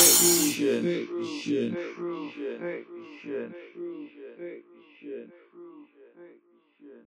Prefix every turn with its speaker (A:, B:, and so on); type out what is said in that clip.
A: Fiction. Fiction.